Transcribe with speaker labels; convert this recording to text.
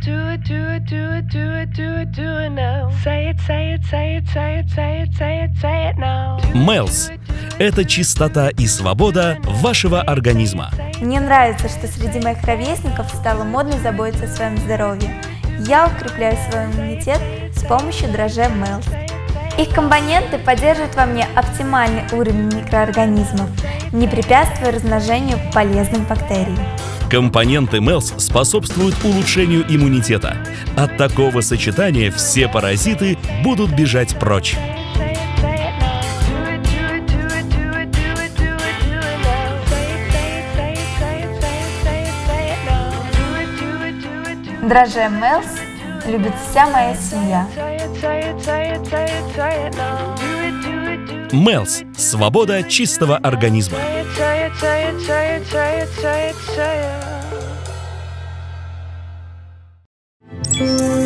Speaker 1: do it, do it, do it, do it, do it now. Say it, say it, say it, say it, say it, say it, say it now.
Speaker 2: Мелс – это чистота и свобода вашего организма.
Speaker 3: Мне нравится, что среди моих ровесников стало модно заботиться о своем здоровье. Я укрепляю свой иммунитет с помощью дрожжей Мелс. Их компоненты поддерживают во мне оптимальный уровень микроорганизмов, не препятствуя размножению полезных бактерий.
Speaker 2: Компоненты МЕЛС способствуют улучшению иммунитета. От такого сочетания все паразиты будут бежать прочь.
Speaker 3: Дрожжи Мелс любит вся моя семья.
Speaker 2: МЕЛС – свобода чистого организма.
Speaker 1: say it, say it, say it, say it, say it, say it.